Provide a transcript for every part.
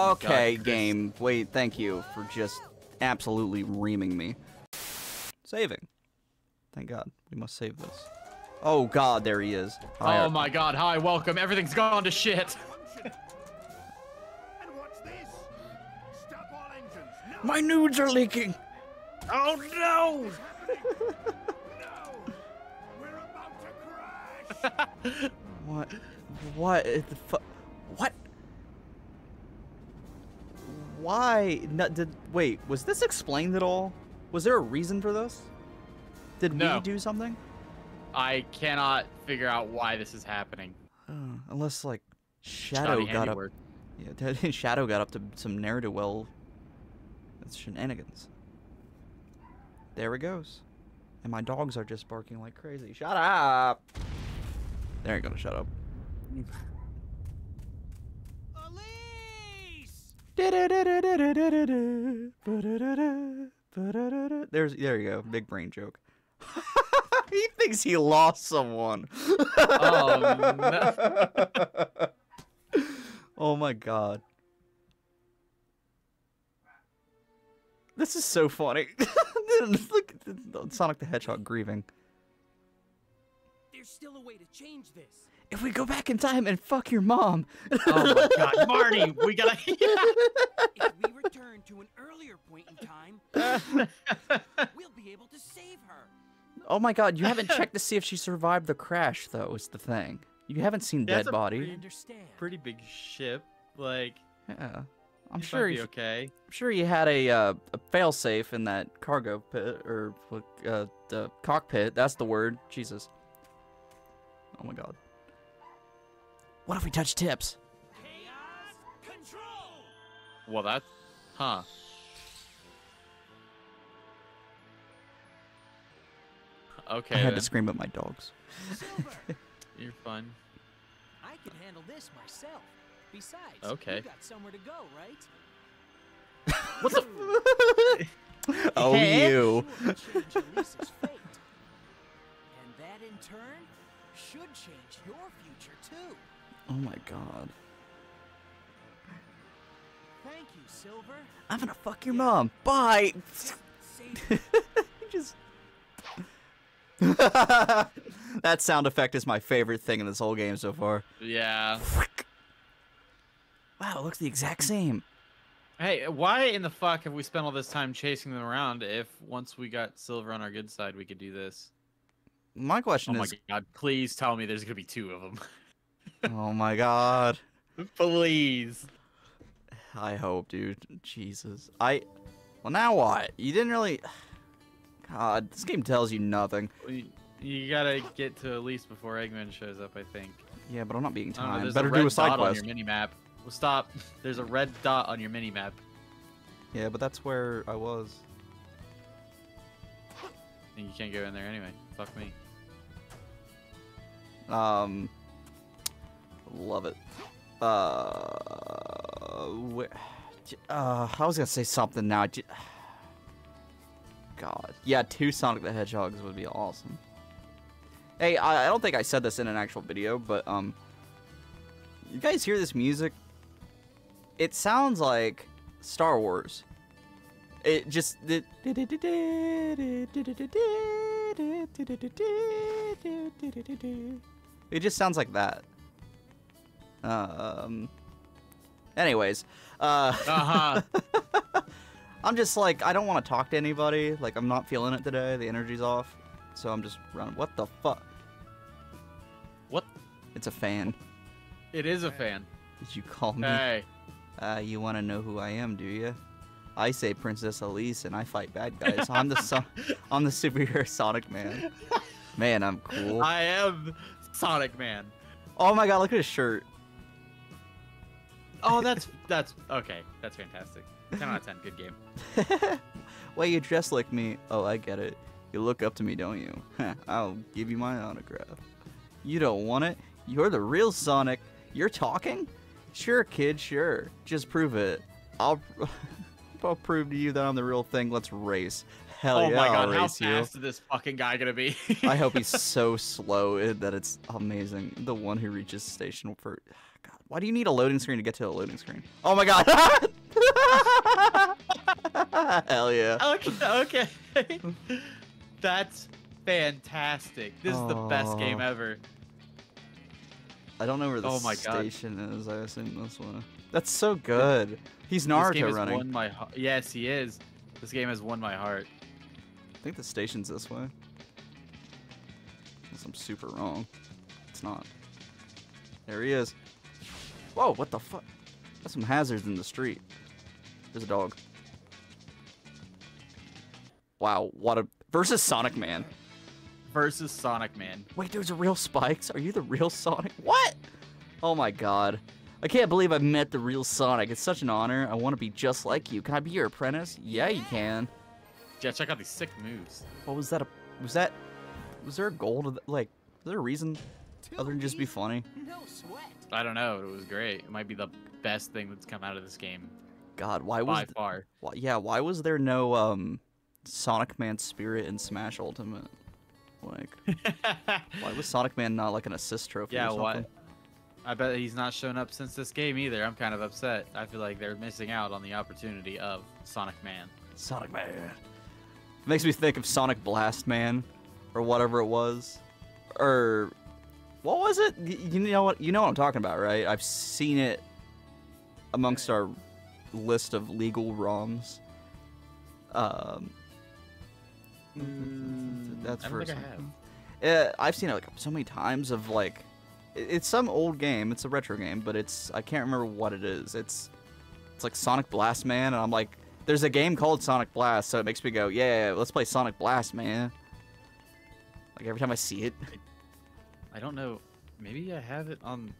Oh okay, God, game. Wait, thank you for just absolutely reaming me. Saving. Thank God. We must save this. Oh God, there he is. Hi, Oh my god, hi, welcome. Everything's gone to shit. And what's this? Stop all engines. No, My nudes are leaking. Oh no! no. We're about to crash. What? What? the fu- What? Why? No, did wait? Was this explained at all? Was there a reason for this? Did we do something? I cannot figure out why this is happening. Uh, unless like Shadow got up. Yeah, Shadow got up to some ne'er do well. That's shenanigans. There it goes. And my dogs are just barking like crazy. Shut up! They ain't gonna shut up. There's there you go, big brain joke. he thinks he lost someone. Oh, no. oh my god. This is so funny. Look at Sonic the Hedgehog grieving. There's still a way to change this. If we go back in time and fuck your mom. Oh my god, Marty, we gotta. If we return to an earlier point in time, we'll be able to save her. Oh my god, you haven't checked to see if she survived the crash though, is the thing. You haven't seen That's dead a I body. understand. Pretty big ship. Like, Yeah. I'm it sure might be you, okay. I'm sure you had a uh, a failsafe in that cargo pit or uh, the cockpit. That's the word. Jesus. Oh my god. What if we touch tips? Chaos control. Well, that's. Huh. Okay. I had to scream at my dogs. Silver, You're fun. I can handle this myself. Besides, Okay. you got somewhere to go, right? What the? oh, Hey. you. Sure change Elise's fate. And that in turn should change your future too. Oh my god. Thank you, Silver. I'm gonna fuck your mom. Bye. Just. that sound effect is my favorite thing in this whole game so far. Yeah. Wow, it looks the exact same. Hey, why in the fuck have we spent all this time chasing them around if once we got silver on our good side, we could do this? My question oh is Oh question my god, please tell me there's gonna be two of them. oh my god. please. I hope, dude. Jesus. I. Well, now what? You didn't really. God, this game tells you nothing. You, you gotta get to at least before Eggman shows up, I think. Yeah, but I'm not being don't know, Better a red do a side dot on your mini map. Well, stop. There's a red dot on your mini map. Yeah, but that's where I was. And you can't go in there anyway. Fuck me. Um, love it. Uh, uh, I was gonna say something now. God, yeah, two Sonic the Hedgehogs would be awesome. Hey, I, I don't think I said this in an actual video, but um, you guys hear this music? It sounds like Star Wars. It just it, it just sounds like that. Um. Anyways, uh, Uh huh. I'm just like I don't want to talk to anybody. Like I'm not feeling it today. The energy's off, so I'm just running. What the fuck? what? It's a fan. It is a fan. Did you call me? Hey. Uh, you want to know who I am, do you? I say Princess Elise, and I fight bad guys. I'm the son- I'm the superhero Sonic Man. Man, I'm cool. I am Sonic Man. Oh my god, look at his shirt. Oh, that's that's okay. That's fantastic. Ten out of ten. Good game. Why you dress like me? Oh, I get it. You look up to me, don't you? I'll give you my autograph. You don't want it? You're the real Sonic. You're talking? Sure, kid, sure. Just prove it. I'll I'll prove to you that I'm the real thing. Let's race. Hell oh yeah. oh yeah, my I'll god, how race you. fast is this fucking guy gonna be? I hope he's so slow eh, that it's amazing. The one who reaches station for God, Why do you need a loading screen to get to a loading screen? Oh my god! Hell yeah. Okay, okay. That's fantastic. This is the best game Oh. ever. I don't know where the Oh my God. station is. I assume this one. That's so good. He's this game Naruto has running. won my heart. Yes, he is. This game has won my heart. I think the station's this way. Unless I'm super wrong. It's not. There he is. Whoa, what the fuck? That's some hazards in the street. There's a dog. Wow, what a versus Sonic Man. Versus Sonic Man. Wait, there's a real Spikes? Are you the real Sonic? What? Oh my god. I can't believe I met the real Sonic. It's such an honor. I want to be just like you. Can I be your apprentice? Yeah, you can. Yeah, check out these sick moves. What was that? A, was that? Was there a goal to th- like? Was there a reason other than just be funny? No sweat. I don't know. It was great. It might be the best thing that's come out of this game God, why was? by th- far. why, yeah, why was there no um, Sonic Man Spirit in Smash Ultimate? Like, why was Sonic Man not like an assist trophy? yeah, something? I bet he's not shown up since this game either. I'm kind of upset. I feel like they're missing out on the opportunity of Sonic Man. Sonic Man. makes me think of Sonic Blast Man, or whatever it was, or what was it? You know what? You know what I'm talking about, right? I've seen it amongst our list of legal ROMs. Um, that's I for I have. uh, I've seen it like so many times of like, it's some old game. It's a retro game, but it's I can't remember what it is. It's it's like Sonic Blast Man, and I'm like, there's a game called Sonic Blast, so it makes me go, yeah, let's play Sonic Blast Man. Like every time I see it, I don't know. Maybe I have it on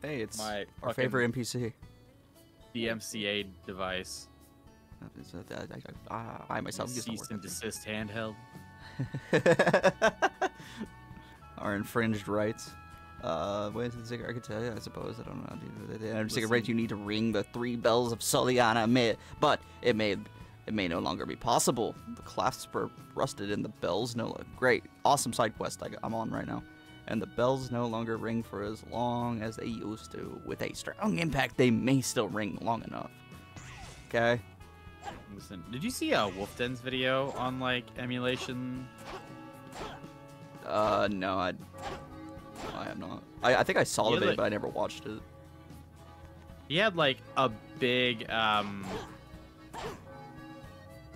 hey, it's my our favorite NPC. DMCA device. I, I, I, I myself use the Cease and desist handheld. Our infringed rights. Uh, wait, the cigarette, I could tell you, I suppose. I don't know. how to do that. And cigarette, Listen. you need to ring the three bells of Soleanna, but it may it may no longer be possible. The clasps are rusted and the bells no longer. Great, awesome side quest I, I'm on right now. And the bells no longer ring for as long as they used to. With a strong impact, they may still ring long enough. Okay. Listen, did you see a Wolf Den's video on like emulation? Uh, no, I, I have not. I, I think I saw the video, like- but I never watched it. He had like a big um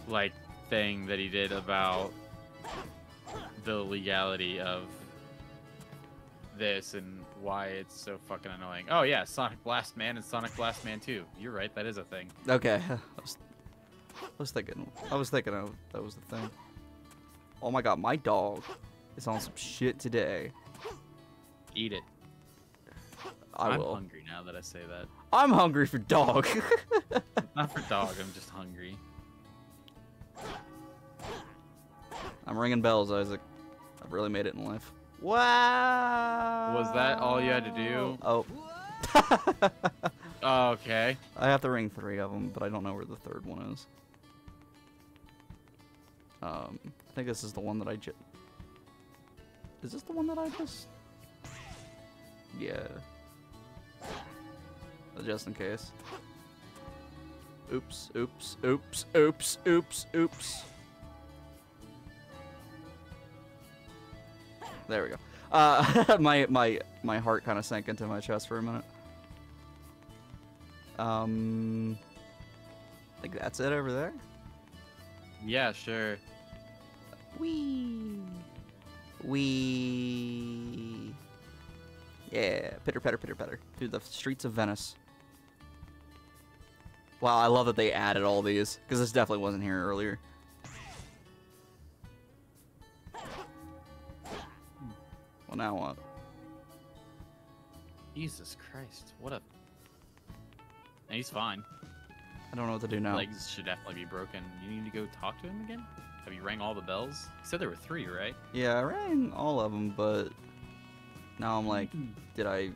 like thing that he did about the legality of this and why it's so fucking annoying. Oh yeah, Sonic Blast Man and Sonic Blast Man 2. You're right, that is a thing. Okay. I was, I was thinking. I was thinking of, that was the thing. Oh my god, my dog is on some shit today. Eat it. I I'm will. hungry now that I say that. I'm hungry for dog. Not for dog, I'm just hungry. I'm ringing bells, Isaac. I've really made it in life. Wow. Was that all you had to do? Oh. Oh, okay. I have to ring three of them, but I don't know where the third one is. Um, I think this is the one that I just. Is this the one that I just? Yeah. Just in case. Oops! Oops! Oops! Oops! Oops! Oops! There we go. Uh, my my my heart kind of sank into my chest for a minute. Um, I think that's it over there. Yeah, sure. Wee. Wee. Yeah, pitter patter, pitter patter through the streets of Venice. Wow, I love that they added all these because this definitely wasn't here earlier. Well, now what? Jesus Christ, what a. And he's fine. I don't know what to do now. Legs should definitely be broken. You need to go talk to him again? Have you rang all the bells? You said there were three, right? Yeah, I rang all of them, but now I'm like, did I,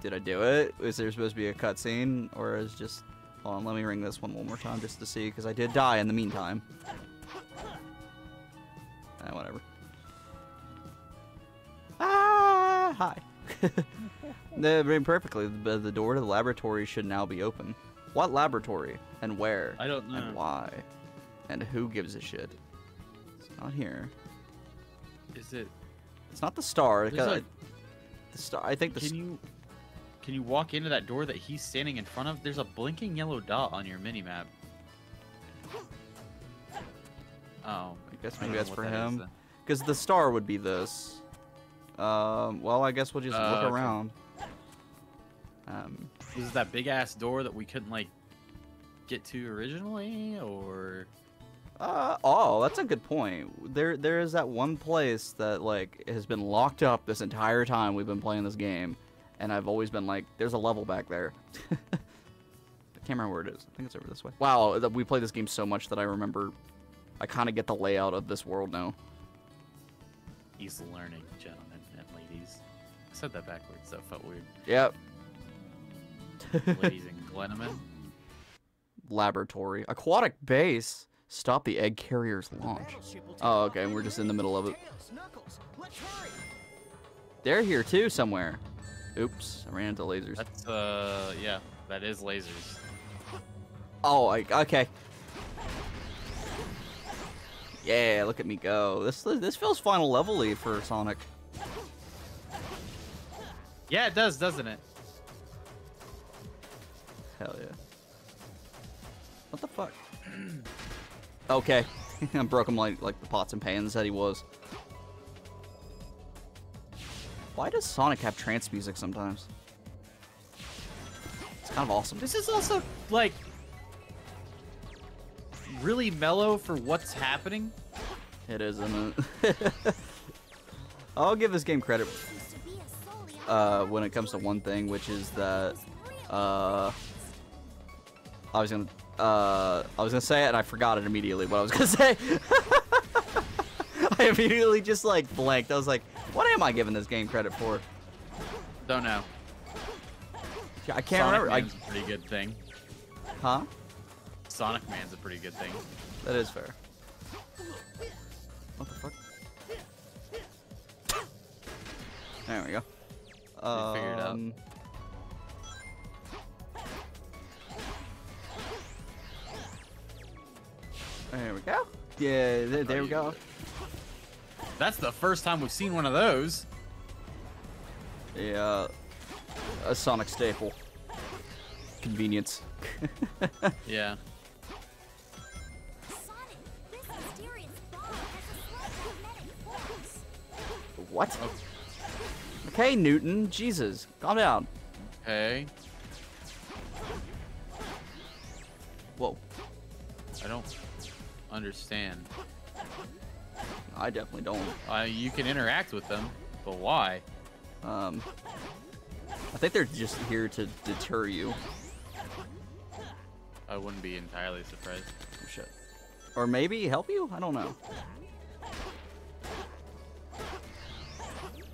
did I do it? Is there supposed to be a cutscene, or is just, hold on, let me ring this one one more time just to see, because I did die in the meantime. Eh, whatever. I mean, perfectly. The, the door to the laboratory should now be open. What laboratory? And where? I don't know. And why? And who gives a shit? It's not here. Is it? It's not the star. It got- a- the star. I think the. Can you? Can you walk into that door that he's standing in front of? There's a blinking yellow dot on your mini map. Oh, I guess maybe don't that's for that him. Because the star would be this. Um. Well, I guess we'll just Uh, look okay. around. Um. This is that big ass door that we couldn't like get to originally, or Uh, oh, that's a good point. There, there is that one place that like has been locked up this entire time we've been playing this game, and I've always been like, "There's a level back there." I can't remember where it is. I think it's over this way. Wow, we play this game so much that I remember. I kind of get the layout of this world now. he's learning, gentlemen. I said that backwards. That felt weird. Yep. Ladies and gentlemen. Laboratory, aquatic base. Stop the egg carrier's launch. battleship will take Oh, okay, we're just in the middle of it. Tails, Knuckles, let's hurry. They're here too somewhere. Oops, I ran into lasers. That's uh, yeah, that is lasers. Oh, I, okay. Yeah, look at me go. This this feels final level-y for Sonic. Yeah, it does, doesn't it? Hell yeah. What the fuck? okay. I broke him like like the pots and pans that he was. Why does Sonic have trance music sometimes? It's kind of awesome. This is also like really mellow for what's happening. It is, isn't it? I'll give this game credit uh, when it comes to one thing, which is that uh, I was gonna uh, I was gonna say it and I forgot it immediately. What I was gonna say, I immediately just like blanked. I was like, "What am I giving this game credit for?" Don't know. I can't Sonic remember. I, Man's a pretty good thing. huh? Sonic Man's a pretty good thing. That is fair. What the fuck? There we go. We figured it out. Um, There we go. Yeah, there, there we go. That's the first time we've seen one of those. Yeah, a Sonic staple. Convenience. Yeah. Sonic, this mysterious Okay, Newton. Jesus, calm down. Okay. Whoa, I don't understand. I definitely don't. Uh, you can interact with them, but why? Um, I think they're just here to deter you. I wouldn't be entirely surprised. Oh, shit. Or maybe help you? I don't know.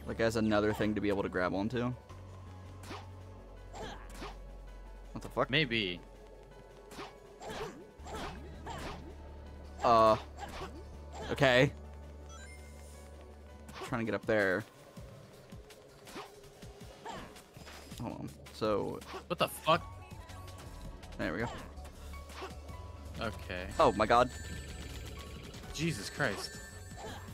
Like as another thing to be able to grab onto. What the fuck? Maybe. Uh. Okay. Trying to get up there. Hold on. So, What the fuck? there we go. Okay. Oh my god. Jesus Christ.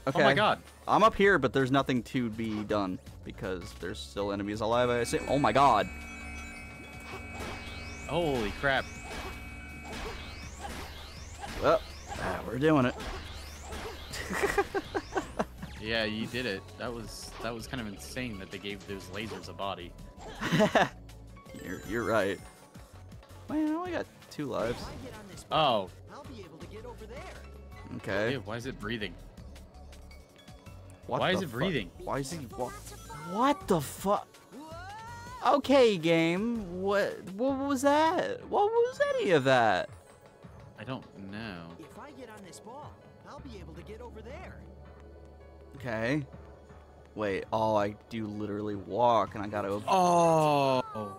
Okay. Oh my god. I'm up here, but there's nothing to be done because there's still enemies alive. I assume. Oh my god. Holy crap. Well, ah, we're doing it. Yeah, you did it. That was that was kind of insane that they gave those lasers a body. you're, you're right. Man, I only got two lives. If I get on this ball, Oh. I'll be able to get over there. Okay. Ew, why is it breathing? What why is the it breathing? Why is he? What, not to fall. what the fuck? Okay, game. What? What was that? What was any of that? I don't know. If I get on this ball, I'll be able to get over there. Okay. Wait. Oh, I do literally walk, and I gotta. Oh.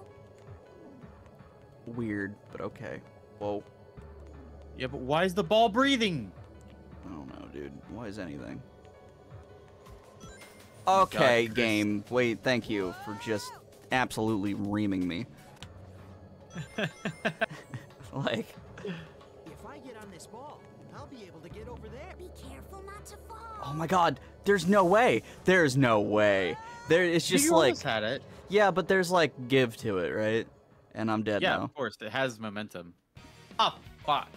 Weird, but okay. Whoa. Yeah, but why is the ball breathing? I don't know, dude. Why is anything? Okay, Chris. game. Wait, thank you for just absolutely reaming me. like, If I get on this ball, I'll be able to get over there. Be careful not to fall. oh my god, there's no way. There's no way. There, it's just you like, almost had it. yeah, but there's like give to it, right? And I'm dead Yeah, now. Yeah, of course. It has momentum. Up. Fuck.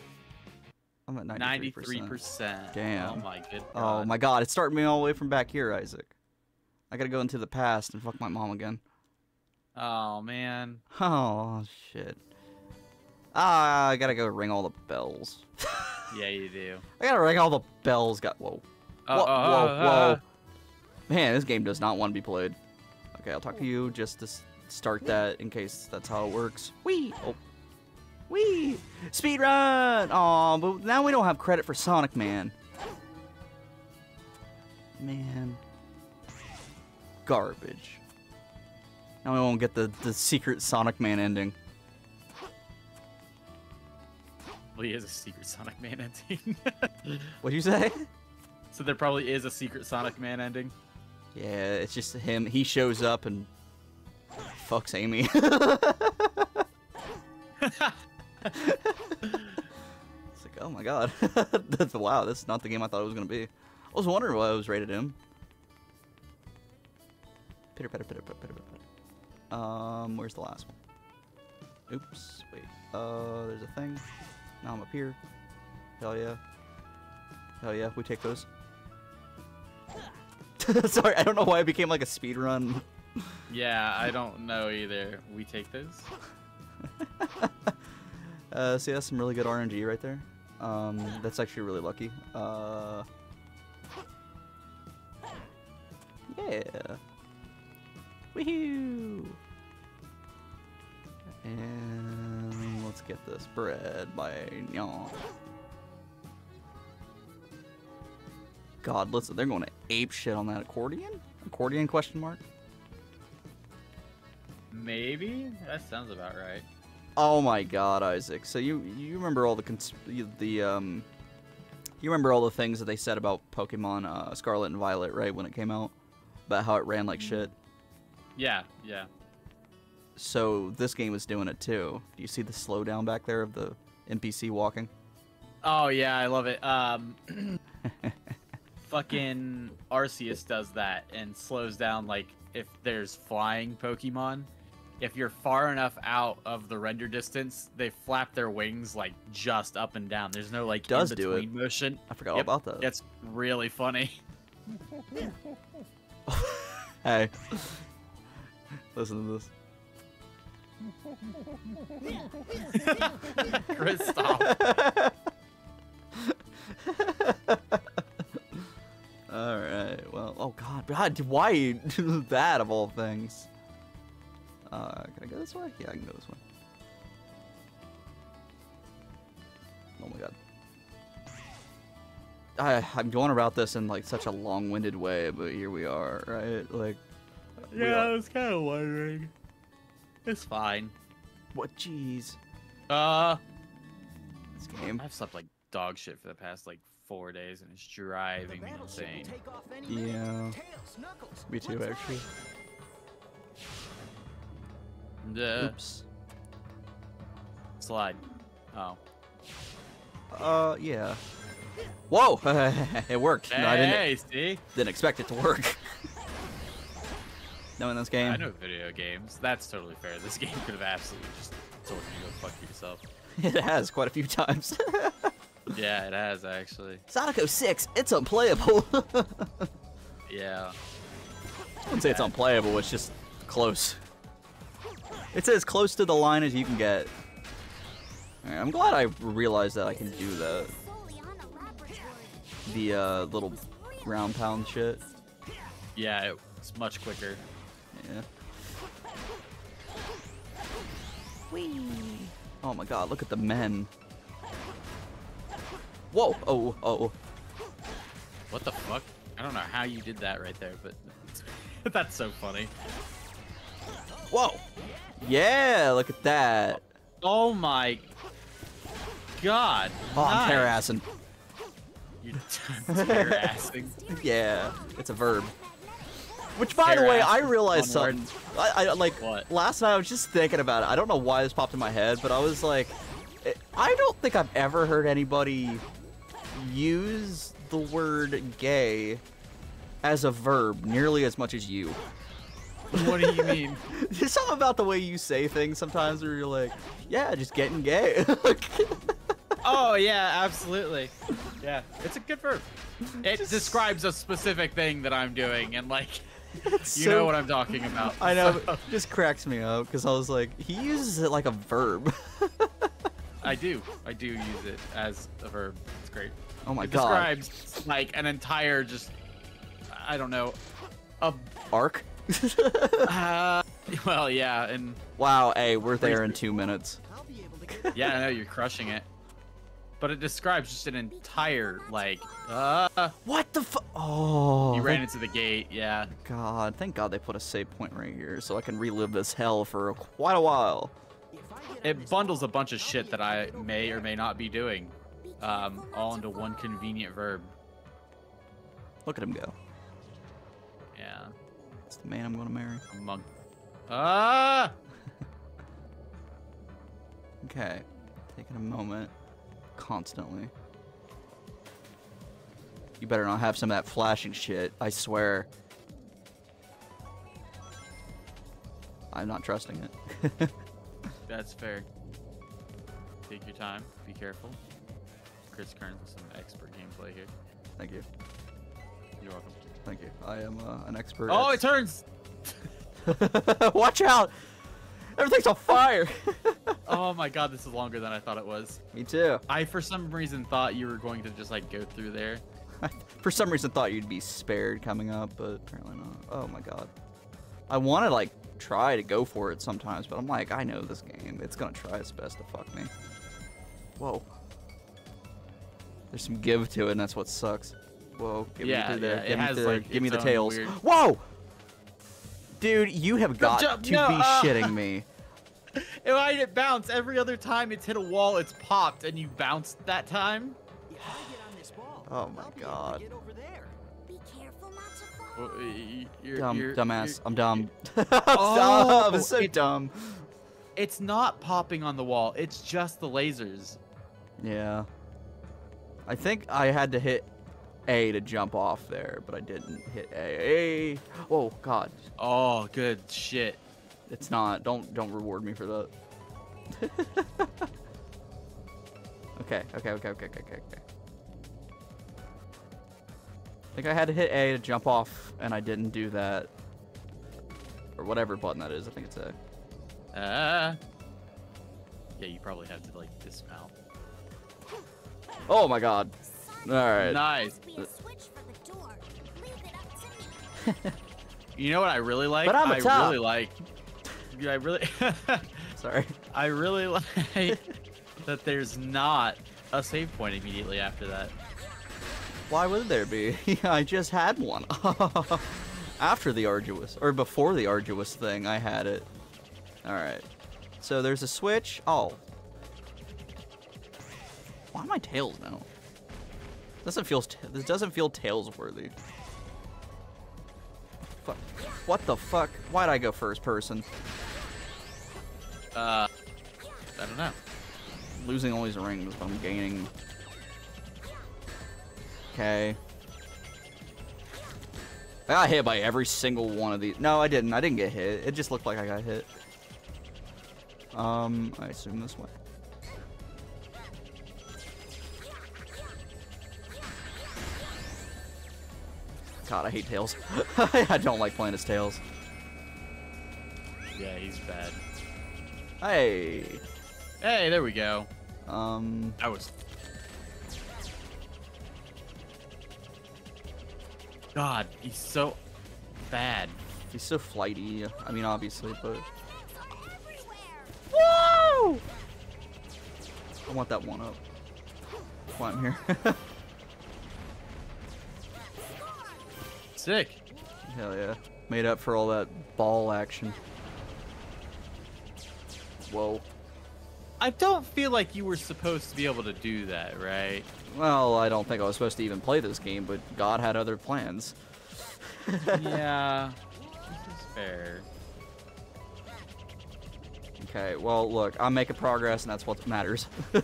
I'm at 93%. Ninety-three percent. Damn. Oh my good. Oh my god, it's starting me all the way from back here, Isaac. I gotta go into the past and fuck my mom again. Oh man. Oh shit. Ah, I gotta go ring all the bells. Yeah, you do. I gotta ring all the bells. Got whoa, Oh, whoa, oh, whoa, oh, whoa. Man, this game does not want to be played. Okay, I'll talk to you just to start that in case that's how it works. Wee. Oh. Wee. Speed run. Aw, but now we don't have credit for Sonic Man. Man. Garbage. Now we won't get the, the secret Sonic Man ending. Well, he is a secret Sonic Man ending. What'd you say? so there probably is a secret Sonic Man ending. Yeah, it's just him. He shows up and fucks Amy. it's like, oh my god. That's wow, that's not the game I thought it was gonna be. I was wondering why I was rated M. Pitter patter pitter patter pitter patter. Um, where's the last one? Oops, wait. Uh, there's a thing. Now I'm up here. Hell yeah. Hell yeah, we take those. Sorry, I don't know why it became like a speed run. Yeah, I don't know either. We take this. Uh, see, that's some really good RNG right there. Um, that's actually really lucky. Uh, yeah. Woohoo! And let's get this bread by Nyan. God, listen, they're going to ape shit on that accordion? Accordion question mark? Maybe that sounds about right. Oh my God, Isaac. So you you remember all the cons- the um you remember all the things that they said about Pokemon uh, Scarlet and Violet, right, when it came out, about how it ran like shit. Yeah, yeah. So this game is doing it too. Do you see the slowdown back there of the NPC walking? Oh yeah, I love it. Um, fucking Arceus does that and slows down like if there's flying Pokemon. If you're far enough out of the render distance, they flap their wings like just up and down. There's no like Does in do it. between motion. I forgot Yep, about that. It's really funny. Hey, listen to this. Chris, stop. All right. Well, oh God, God, why do that of all things? Uh, can I go this way? Yeah, I can go this way. Oh my God. I, I'm going about this in like such a long-winded way, but here we are, right? Like, we yeah, I was kind of wondering. It's fine. what? Jeez, Uh, this game. I've slept like dog shit for the past like four days, and it's driving me insane. take off any. Yeah. Tails, Knuckles, Me too, actually. Uh, Oops. slide. Oh. Uh, yeah. Whoa! it worked. No, I didn't. See? Didn't expect it to work. Knowing this game. I know video games. That's totally fair. This game could have absolutely just told you to go fuck yourself. It has quite a few times. Yeah, it has actually. Sonic 06, it's unplayable. Yeah. I wouldn't say it's unplayable, it's just close. It's as close to the line as you can get. Alright, I'm glad I realized that I can do Laboratory. the uh, little ground pound shit. Yeah, it's much quicker. Yeah. Whee! Oh my god, look at the men. Whoa! Oh, oh. What the fuck? I don't know how you did that right there, but that's so funny. Whoa! Yeah, look at that. Oh my god. Oh, I'm nice. terrassing. You're terrassing. Yeah, it's a verb. Which, by the way, I realized something. I, I like What? last night. I was just thinking about it. I don't know why this popped in my head, but I was like, eh, I don't think I've ever heard anybody use the word "gay" as a verb nearly as much as you. What do you mean? There's something about the way you say things sometimes where you're like, yeah, just getting gay. oh yeah, absolutely. Yeah, it's a good verb. It Just- describes a specific thing that I'm doing, and like, It's you so- know what I'm talking about. I know, so- it just cracks me up because I was like, he uses it like a verb. I do. I do use it as a verb. It's great. oh my it god. describes like an entire just I don't know a Arc? uh, well yeah and wow, hey, we're there in two minutes. I'll be able to get yeah I know you're crushing it but it describes just an entire like uh What the fu- Oh. you ran into the gate yeah God, thank God they put a save point right here so I can relive this hell for quite a while. if I get on it bundles a bunch of shit that I may or may not be doing um all into one convenient verb Look at him go. yeah That's the man I'm gonna marry. among ah Okay. Taking a moment. Constantly. You better not have some of that flashing shit, I swear. I'm not trusting it. That's fair. Take your time. Be careful. Chris Kearns with some expert gameplay here. Thank you. You're welcome. Thank you. I am uh, an expert. Oh, at- it turns! Watch out! Everything's on fire! Oh my god, this is longer than I thought it was. Me too. I, for some reason, thought you were going to just, like, go through there. For some reason, thought you'd be spared coming up, but apparently not. Oh my god. I want to like try to go for it sometimes, but I'm like, I know this game. It's gonna try its best to fuck me. Whoa. There's some give to it, and that's what sucks. Whoa. Give Yeah, me there. yeah, Give me there. like, Give me the tails. weird- Whoa! Dude, you have got jump, to no, be uh. shitting me. If I did bounce, every other time it's hit a wall, it's popped, and you bounced that time? Oh if I get on this ball, Oh my God. Able to get over there. Be careful not to fall. Well, y- y- you're- Dumb, you're- dumbass. you're- I'm dumb. I'm Oh, dumb. so it- dumb. It's not popping on the wall, it's just the lasers. Yeah. I think I had to hit A to jump off there, but I didn't hit A. A. Oh God, Oh, good shit. It's not. Don't don't reward me for that. okay, okay, okay, okay, okay, okay, okay. I think I had to hit A to jump off, and I didn't do that. Or whatever button that is. I think it's A. Uh, yeah, you probably have to, like, dismount. Oh my God. All right. Nice. Be a switch for the door. Leave it up to me. You know what I really like? But I'm a I top. really like. I really, Sorry. I really like that. There's not a save point immediately after that. Why would there be? I just had one. After the arduous, or before the arduous thing, I had it. Alright. So there's a switch. Oh. Why am I tails now? Doesn't feel this doesn't feel tails worthy. Fuck. What the fuck? Why'd I go first person? Uh, I don't know. losing all these rings, but I'm gaining. Okay. I got hit by every single one of these. No, I didn't. I didn't get hit. It just looked like I got hit. Um, I assume this way. God, I hate Tails. I don't like playing as Tails. Yeah, he's bad. Hey. Hey, there we go. Um, That was. God, he's so bad. he's so flighty. I mean, obviously, but Everywhere. Woo! I want that one up. Why I'm here. Sick. Hell yeah. Made up for all that ball action. Whoa. I don't feel like you were supposed to be able to do that, right? Well, I don't think I was supposed to even play this game, but God had other plans. yeah. fair. Okay, well, look, I'm making progress, and that's what matters.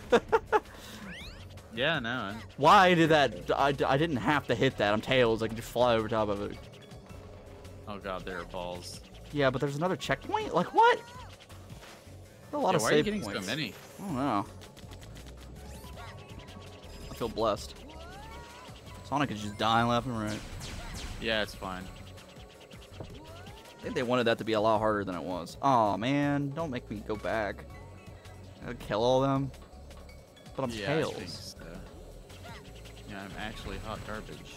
Yeah, no. Why did that? I, I didn't have to hit that. I'm tails. I can just fly over top of it. Oh god, there are balls. Yeah, but there's another checkpoint? Like, what? A lot Yeah, of why are you getting points. so many? Oh, I don't know. I feel blessed. Sonic is just dying left and right. Yeah, it's fine. I think they wanted that to be a lot harder than it was. Oh man, don't make me go back. I gotta kill all them. But I'm yeah, tails. so. Yeah, I'm actually hot garbage.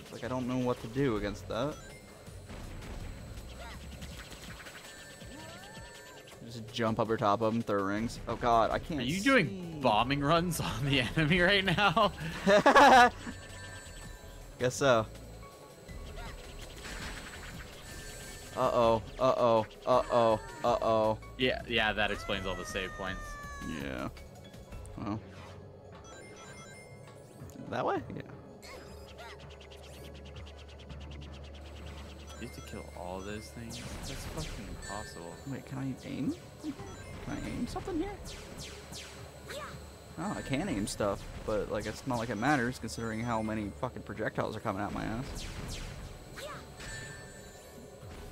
It's like I don't know what to do against that. Just jump over top of them, throw rings. Oh god, I can't. Are you doing bombing runs on the enemy right now? Guess so. Uh oh. Uh oh. Uh oh. Uh oh. Yeah, yeah, that explains all the save points. Yeah. Well. That way? Yeah. You have to kill all those things? That's fucking impossible. Wait, can I aim? Can I aim something here? Oh, I can aim stuff, but like it's not like it matters considering how many fucking projectiles are coming out my ass.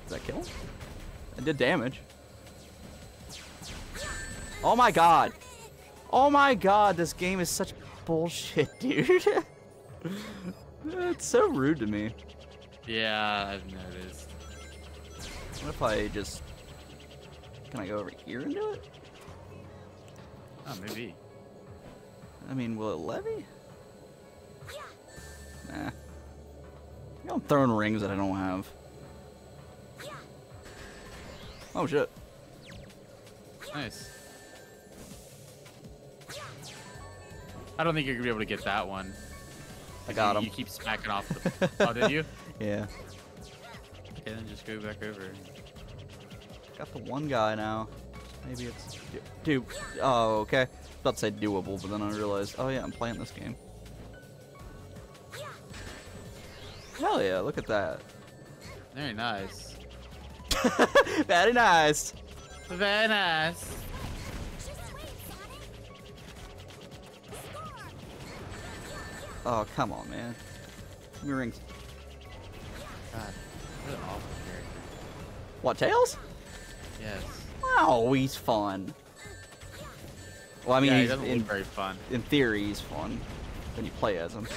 Did that kill? It did damage. Oh my god! Oh my god, this game is such bullshit, dude. it's so rude to me. Yeah, I've noticed. What if I just... Can I go over here and do it? Oh, maybe. I mean, will it levy? Nah. I'm throwing rings that I don't have. Oh shit. Nice. I don't think you're gonna be able to get that one. I got you, him. You keep smacking off the. oh, did you? Yeah. Okay, then just go back over. Got the one guy now. Maybe it's... Dude. Oh, okay. About to say doable, but then I realized, oh yeah, I'm playing this game. Hell yeah, look at that. Very nice. Very nice. Very nice. Just wait, Sonic. Score. Oh, come on, man. Give What, Tails? Yes. Oh, he's fun. Well, I mean, yeah, he's in, very fun. in theory, he's fun when you play as him.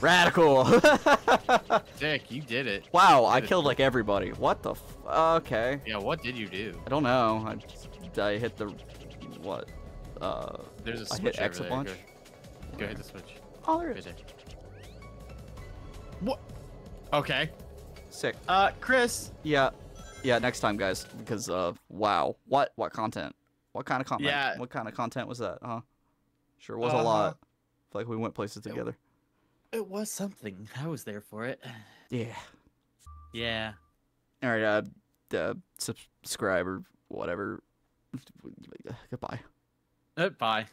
Radical! Dick, you did it. wow, I Did it. killed like everybody. What the f- Okay. Yeah, what did you do? I don't know. I, just- I hit the... What? Uh... There's a switch I hit X a bunch. Go, go hit the switch. Oh, there Right there. What? Okay. Sick. Uh, Chris. Yeah. Yeah, next time, guys. Because, uh, wow. What? What content? What kind of content? Yeah. What kind of content was that, huh? Sure was a Uh-huh. lot. feel like we went places together. It was something. I was there for it. Yeah. Yeah. All right, uh, uh, subscribe or whatever. Goodbye. Uh, bye.